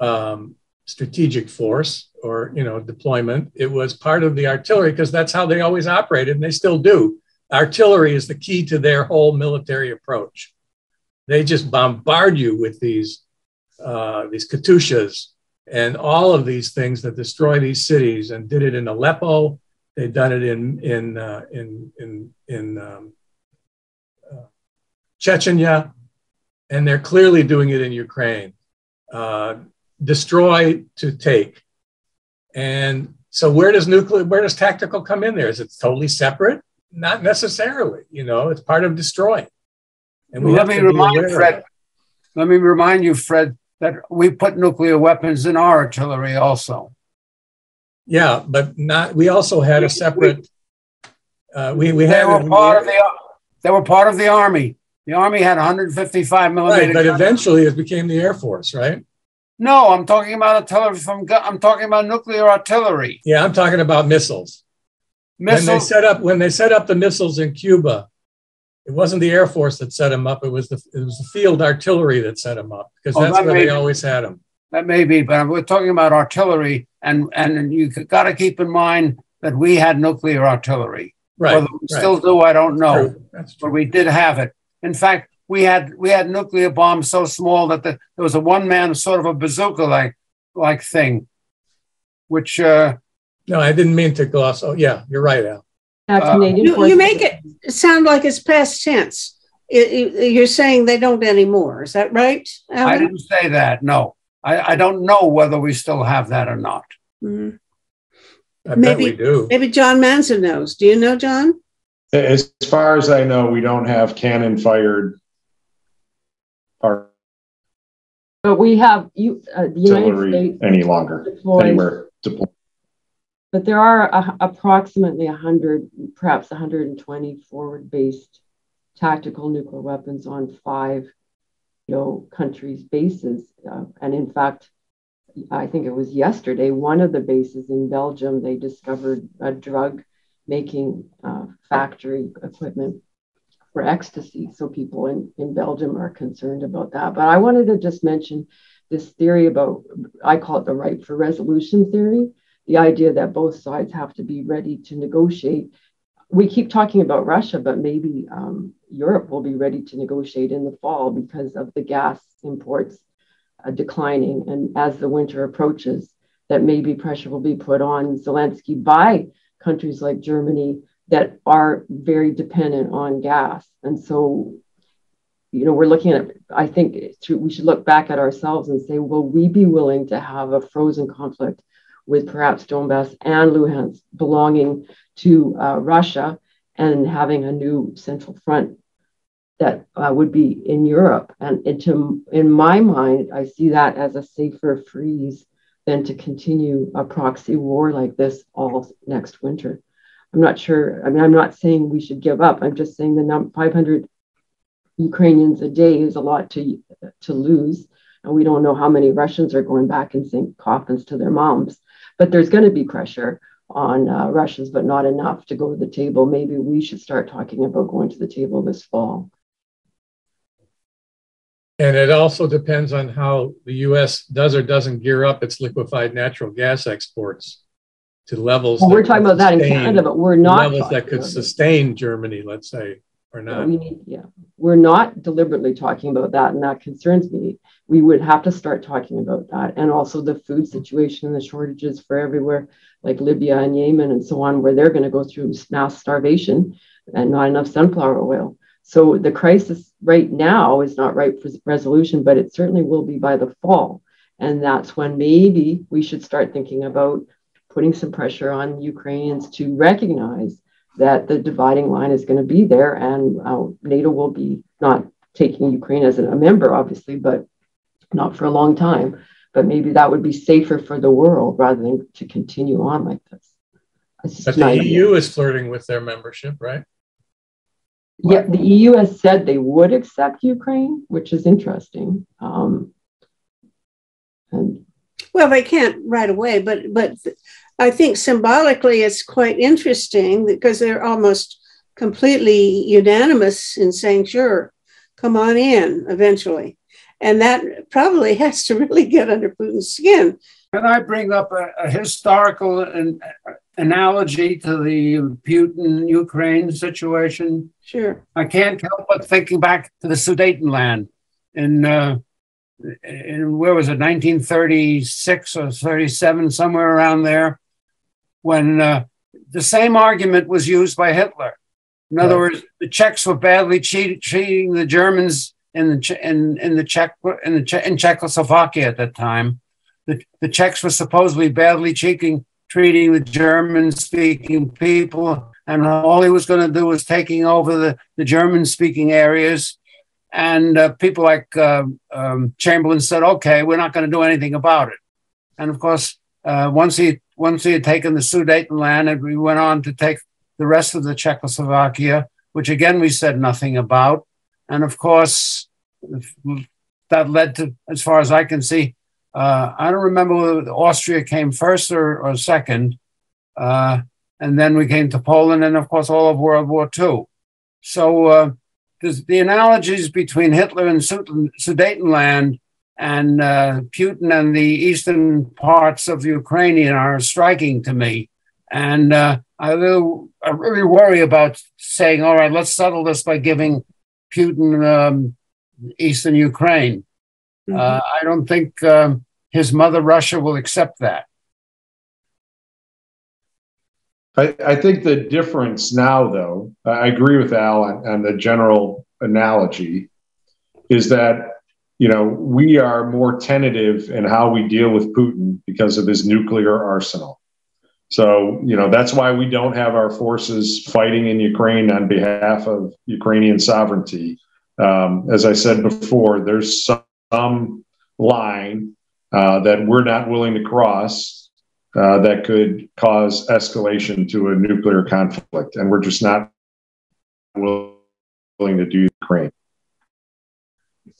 um, strategic force or you know deployment it was part of the artillery because that's how they always operated and they still do artillery is the key to their whole military approach they just bombard you with these uh, these katyushas and all of these things that destroy these cities and did it in aleppo they've done it in in uh, in in in um, uh, chechnya and they're clearly doing it in ukraine uh, destroy to take. And so where does nuclear, where does tactical come in there? Is it totally separate? Not necessarily, you know, it's part of destroying. And we let me remind Fred, let me remind you, Fred, that we put nuclear weapons in our artillery also. Yeah, but not, we also had a separate, uh, we, we had. They were, part of the, they were part of the Army. The Army had 155 millimeter. Right, but eventually it became the Air Force, right? No, I'm talking about artillery from. I'm talking about nuclear artillery. Yeah, I'm talking about missiles. Missiles. When they set up when they set up the missiles in Cuba, it wasn't the Air Force that set them up. It was the it was the field artillery that set them up because oh, that's that where they be. always had them. That may be, but we're talking about artillery, and and you got to keep in mind that we had nuclear artillery. Right. Whether we right. still do, I don't know. True. That's true. But we did have it. In fact, we had we had nuclear bombs so small that the, there was a one man sort of a bazooka like like thing, which. Uh, no, I didn't mean to gloss. Oh, yeah, you're right, Al. Uh, you, you, make it sound like it's past tense. It, it, you're saying they don't anymore. Is that right? Alan? I didn't say that. No, I, I, don't know whether we still have that or not. Mm-hmm. maybe we do. Maybe John Manza knows. Do you know, John? As far as I know, we don't have cannon fired but we have you uh, the United States any longer deployed, anywhere deployed. But there are a, approximately 100, perhaps 120 forward-based tactical nuclear weapons on five, you know, countries' bases. Uh, and in fact, I think it was yesterday, one of the bases in Belgium, they discovered a drug making uh, factory equipment for ecstasy. So people in, in Belgium are concerned about that. But I wanted to just mention this theory about, I call it the right for resolution theory, the idea that both sides have to be ready to negotiate. We keep talking about Russia, but maybe um, Europe will be ready to negotiate in the fall because of the gas imports uh, declining. And as the winter approaches, that maybe pressure will be put on Zelensky by countries like Germany that are very dependent on gas. And so, you know, we're looking at, I think we should look back at ourselves and say, will we be willing to have a frozen conflict with perhaps Donbass and Luhansk belonging to uh, Russia and having a new central front that uh, would be in Europe. And into, in my mind, I see that as a safer freeze than to continue a proxy war like this all next winter. I'm not sure. I mean, I'm not saying we should give up. I'm just saying the number 500 Ukrainians a day is a lot to to lose, and we don't know how many Russians are going back and saying coffins to their moms. But there's going to be pressure on uh, Russians, but not enough to go to the table. Maybe we should start talking about going to the table this fall. And it also depends on how the U.S. does or doesn't gear up its liquefied natural gas exports to levels. Well, we're talking about that in Canada, but we're not levels that could sustain Germany, let's say, or not. We need, yeah, we're not deliberately talking about that, and that concerns me. We would have to start talking about that, and also the food situation and the shortages for everywhere, like Libya and Yemen and so on, where they're going to go through mass starvation and not enough sunflower oil. So the crisis right now is not ripe for resolution, but it certainly will be by the fall. And that's when maybe we should start thinking about putting some pressure on Ukrainians to recognize that the dividing line is going to be there and uh, NATO will be not taking Ukraine as a member, obviously, but not for a long time. But maybe that would be safer for the world rather than to continue on like this. But the EU is flirting with their membership, right? Yeah, the EU has said they would accept Ukraine, which is interesting. Um, and well, they can't right away, but but I think symbolically it's quite interesting because they're almost completely unanimous in saying, "Sure, come on in." Eventually, and that probably has to really get under Putin's skin. Can I bring up a, a historical an, analogy to the Putin Ukraine situation? Sure. I can't help but thinking back to the Sudetenland in, uh, in where was it, 1936 or 37, somewhere around there, when uh, the same argument was used by Hitler. In other right. words, the Czechs were badly cheat, treating the Germans in the in, in the Czech in the che- in Czechoslovakia at that time. The, the Czechs were supposedly badly cheating treating the German speaking people. And all he was going to do was taking over the, the German speaking areas. And uh, people like uh, um, Chamberlain said, okay, we're not going to do anything about it. And of course, uh, once he once we had taken the Sudetenland, and we went on to take the rest of the Czechoslovakia, which again we said nothing about. And of course, that led to, as far as I can see, uh, I don't remember whether Austria came first or, or second. Uh, and then we came to Poland and, of course, all of World War II. So uh, the analogies between Hitler and Sudetenland and uh, Putin and the eastern parts of Ukraine are striking to me. And uh, I, really, I really worry about saying, all right, let's settle this by giving Putin um, eastern Ukraine. Mm-hmm. Uh, I don't think um, his mother Russia will accept that. I, I, think the difference now, though, I agree with Al and the general analogy, is that you know we are more tentative in how we deal with Putin because of his nuclear arsenal. So you know that's why we don't have our forces fighting in Ukraine on behalf of Ukrainian sovereignty. Um, as I said before, there's some, some line uh, that we're not willing to cross uh, that could cause escalation to a nuclear conflict. And we're just not willing to do Ukraine.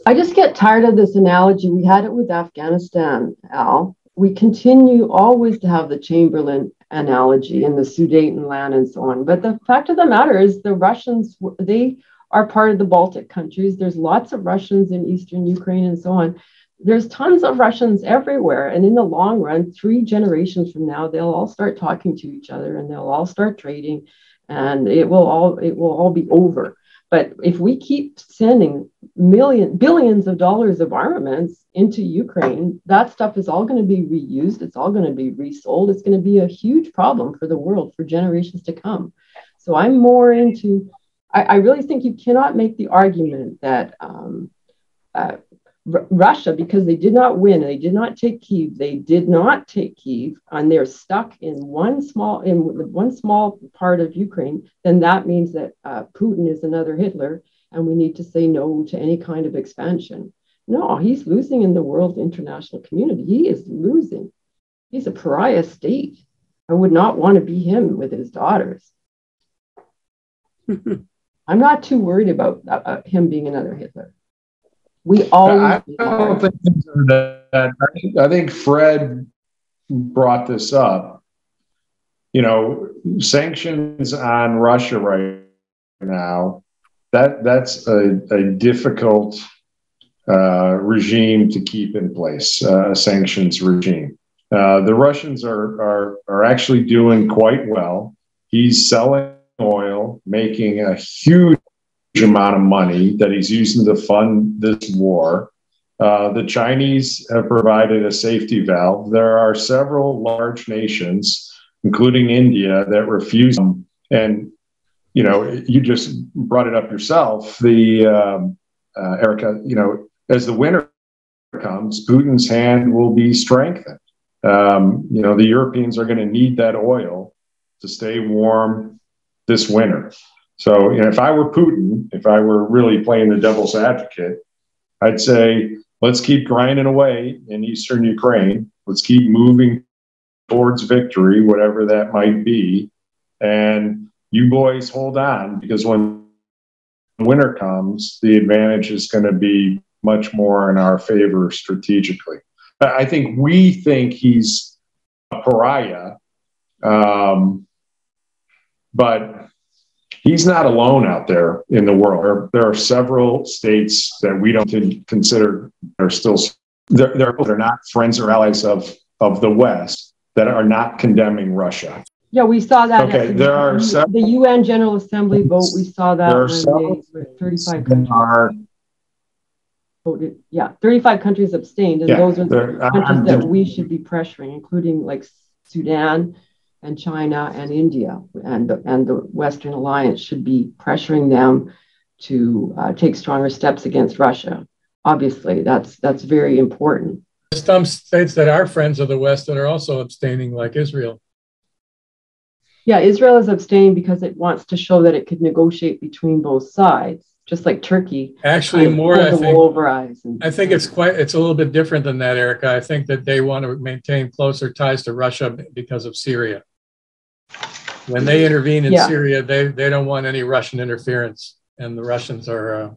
I just get tired of this analogy. We had it with Afghanistan, Al. We continue always to have the Chamberlain analogy in the Sudetenland and so on. But the fact of the matter is, the Russians, they are part of the Baltic countries. There's lots of Russians in Eastern Ukraine and so on there's tons of Russians everywhere. And in the long run, three generations from now, they'll all start talking to each other and they'll all start trading and it will all it will all be over. But if we keep sending million billions of dollars of armaments into Ukraine, that stuff is all going to be reused. It's all going to be resold. It's going to be a huge problem for the world for generations to come. So I'm more into. I, I really think you cannot make the argument that um, uh, R- Russia, because they did not win, they did not take Kiev. They did not take Kiev, and they're stuck in one small in one small part of Ukraine. Then that means that uh, Putin is another Hitler, and we need to say no to any kind of expansion. No, he's losing in the world international community. He is losing. He's a pariah state. I would not want to be him with his daughters. I'm not too worried about uh, uh, him being another Hitler. We always. I don't think that. I think, I think Fred brought this up. You know, sanctions on Russia right now. That that's a, a difficult uh, regime to keep in place. Uh, a sanctions regime. Uh, the Russians are, are are actually doing quite well. He's selling oil, making a huge amount of money that he's using to fund this war. Uh, the Chinese have provided a safety valve. There are several large nations, including India, that refuse them. And you know, you just brought it up yourself. The um, uh, Erika, you know, as the winter comes, Putin's hand will be strengthened. Um, you know, the Europeans are going to need that oil to stay warm this winter. So, you know, if I were Putin, if I were really playing the devil's advocate, I'd say, let's keep grinding away in eastern Ukraine. Let's keep moving towards victory, whatever that might be. And you boys hold on because when winter comes, the advantage is going to be much more in our favor strategically. I think we think he's a pariah. Um, but he's not alone out there in the world. There, are several states that we don't consider are still they're, they're, they're not friends or allies of of the West that are not condemning Russia. Yeah, we saw that. Okay, the, there are the, several, the UN General Assembly vote. We saw that there are several they, 35 countries are, voted. Yeah, 35 countries abstained, and Yeah, those are the countries that we should be pressuring, including like Sudan and China and India, and the, and the Western Alliance should be pressuring them to uh, take stronger steps against Russia. Obviously, that's that's very important. Some states that are friends of the West that are also abstaining, like Israel. Yeah, Israel is abstaining because it wants to show that it could negotiate between both sides, just like Turkey. Actually, more I think over eyes. And, I think it's quite it's a little bit different than that, Erika. I think that they want to maintain closer ties to Russia because of Syria. When they intervene in Yeah. Syria, they they don't want any Russian interference, and the Russians are uh,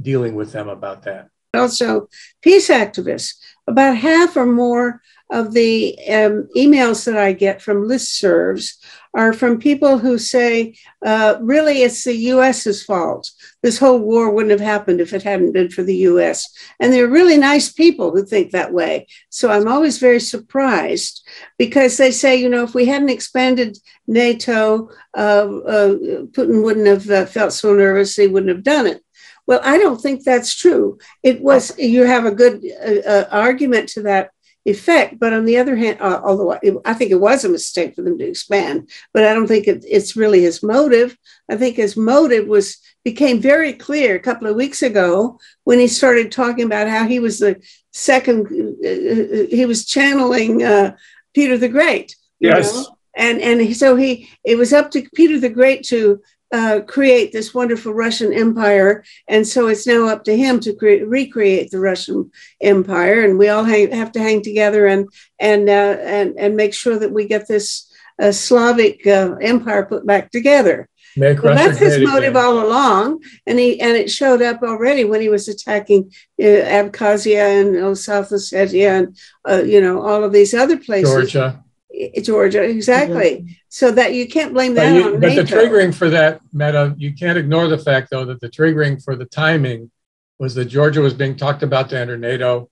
dealing with them about that. also peace activists. About half or more of the um, emails that I get from listservs are from people who say, uh, really, it's the US's fault. This whole war wouldn't have happened if it hadn't been for the US. And they're really nice people who think that way. So I'm always very surprised because they say, you know, if we hadn't expanded NATO, uh, uh, Putin wouldn't have uh, felt so nervous, he wouldn't have done it. Well, I don't think that's true. It was, you have a good uh, uh, argument to that effect. But on the other hand, uh, although I, I think it was a mistake for them to expand, but I don't think it, it's really his motive. I think his motive was became very clear a couple of weeks ago when he started talking about how he was the second, uh, he was channeling uh, Peter the Great. Yes. know? And and so he it was up to Peter the Great to uh, create this wonderful Russian empire, and so it's now up to him to cre- recreate the Russian empire, and we all hang, have to hang together and and uh, and and make sure that we get this uh, Slavic uh, empire put back together. Make Well, Russia that's his motive again. all along, and he and it showed up already when he was attacking uh, Abkhazia and South Ossetia and uh, you know all of these other places. Georgia. I- Georgia, exactly. So that you can't blame But, that you- on but the NATO. triggering for that, Metta, you can't ignore the fact, though, that the triggering for the timing was that Georgia was being talked about to enter NATO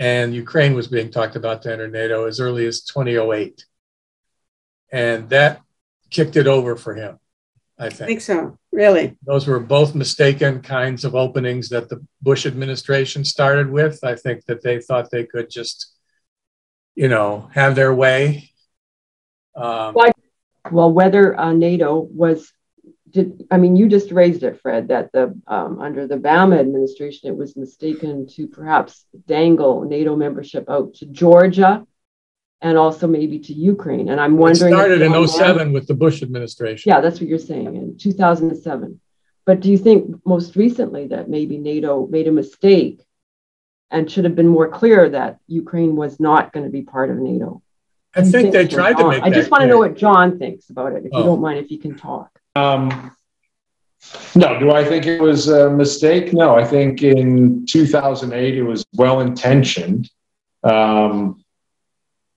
and Ukraine was being talked about to enter NATO as early as 2008. And that kicked it over for him, I I think. think so. Really. Those were both mistaken kinds of openings that the Bush administration started with. I think that they thought they could just, you know, have their way. Um, Well, whether uh, NATO was did I mean you just raised it, Fred, that the um, under the Obama administration it was mistaken to perhaps dangle NATO membership out to Georgia and also maybe to Ukraine. And I'm wondering. It started in 07 with the Bush administration. Yeah, that's what you're saying in 2007. But do you think most recently that maybe NATO made a mistake and should have been more clear that Ukraine was not going to be part of NATO? I think they tried to make. I just want to know what John thinks about it. If oh. you don't mind, if you can talk. Um, no, do I think it was a mistake? No, I think in 2008 it was well intentioned. Um,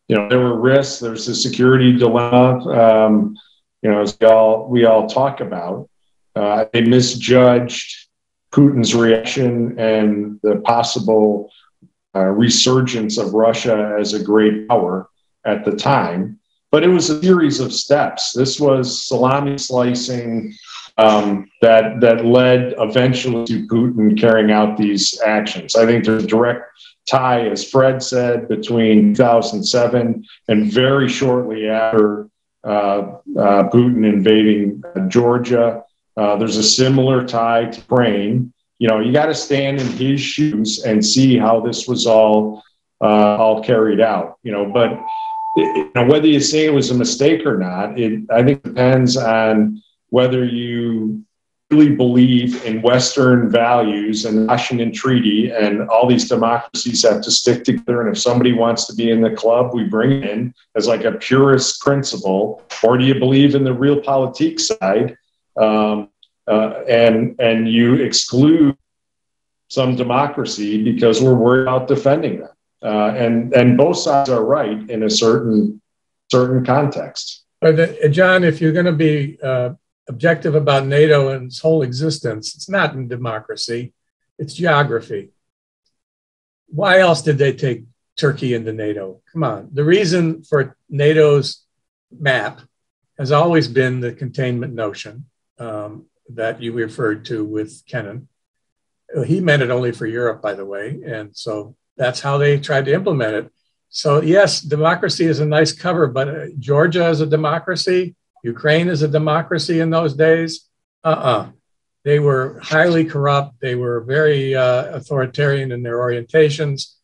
you know, there were risks. There's a security dilemma. Um, you know, as we all we all talk about, uh, they misjudged Putin's reaction and the possible uh, resurgence of Russia as a great power at the time. But it was a series of steps. This was salami slicing um, that that led eventually to Putin carrying out these actions. I think there's a direct tie, as Fred said, between 2007 and very shortly after uh, uh, Putin invading Georgia. Uh, there's a similar tie to Ukraine. You know, you got to stand in his shoes and see how this was all uh, all carried out. You know, but you know, whether you say it was a mistake or not, it I think depends on whether you really believe in Western values and Washington Treaty and all these democracies have to stick together. And if somebody wants to be in the club, we bring in as like a purist principle. Or do you believe in the real realpolitik side um, uh, and and you exclude some democracy because we're worried about defending them? Uh, and and both sides are right in a certain certain context. But uh, John, if you're going to be uh, objective about NATO and its whole existence. It's not in democracy, it's geography. Why else did they take Turkey into NATO? Come on. The reason for NATO's map has always been the containment notion um, that you referred to with Kennan. He meant it only for Europe, by the way. And so that's how they tried to implement it. So, yes, democracy is a nice cover, but uh, Georgia is a democracy. Ukraine is a democracy in those days. Uh uh-uh. uh They were highly corrupt. They were very uh, authoritarian in their orientations.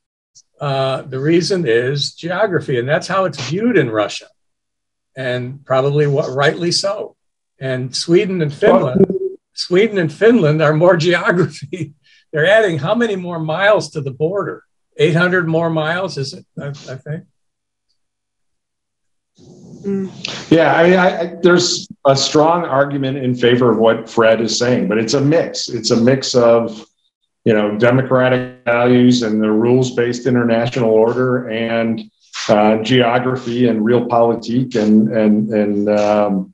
Uh, the reason is geography, and that's how it's viewed in Russia, and probably what, rightly so. And Sweden and Finland, Sweden and Finland are more geography. They're adding how many more miles to the border? 800 more miles, is it? I, I think. Yeah, I mean, I, I, there's a strong argument in favor of what Fred is saying, but it's a mix. It's a mix of, you know, democratic values and the rules-based international order and uh, geography and realpolitik and and and um,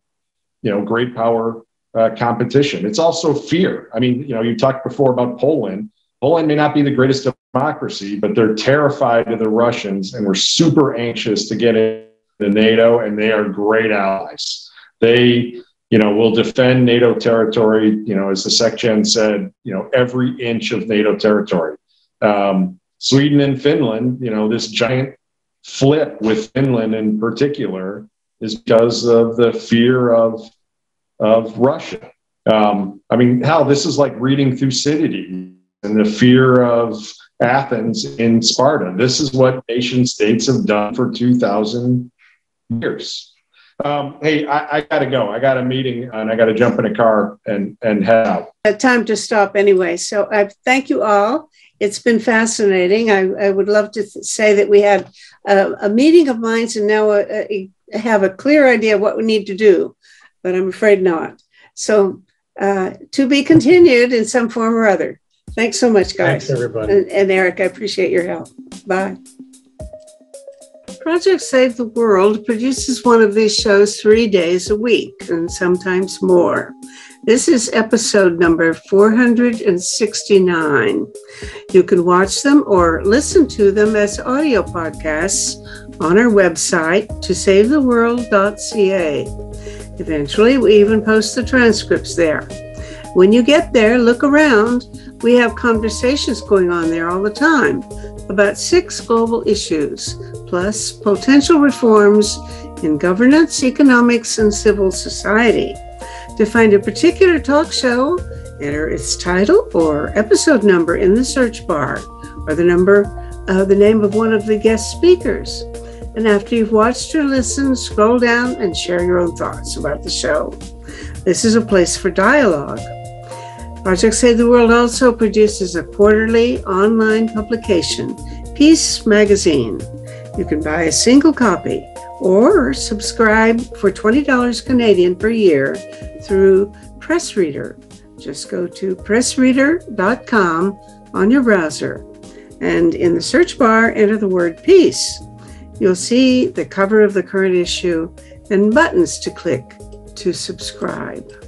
you know, great power uh, competition. It's also fear. I mean, you know, you talked before about Poland. Poland may not be the greatest democracy, but they're terrified of the Russians and we're super anxious to get in the NATO, and they are great allies. They, you know, will defend NATO territory. You know, as the SecGen said, you know, every inch of NATO territory. Um, Sweden and Finland, you know, this giant flip with Finland in particular is because of the fear of of Russia. Um, I mean, hell, this is like reading Thucydides and the fear of Athens in Sparta. This is what nation states have done for 2,000 years. Um, hey, I, I got to go. I got a meeting and I got to jump in a car and, and head out. Time to stop anyway. So I thank you all. It's been fascinating. I, I would love to th- say that we had a, a, meeting of minds and now a, a, have a clear idea of what we need to do, but I'm afraid not. So uh, to be continued in some form or other. Thanks so much, guys. Thanks, everybody. And, and Eric, I appreciate your help. Bye. Project Save the World produces one of these shows three days a week and sometimes more. This is episode number 469. You can watch them or listen to them as audio podcasts on our website, tosavetheworld.ca. Eventually, we even post the transcripts there. When you get there, look around. We have conversations going on there all the time about six global issues, plus potential reforms in governance, economics, and civil society. To find a particular talk show, enter its title or episode number in the search bar or the number uh, the name of one of the guest speakers. And after you've watched or listened, scroll down and share your own thoughts about the show. This is a place for dialogue. Project Save the World also produces a quarterly online publication, Peace Magazine. You can buy a single copy or subscribe for $20 Canadian per year through Pressreader. Just go to pressreader.com on your browser and in the search bar, enter the word peace. You'll see the cover of the current issue and buttons to click to subscribe.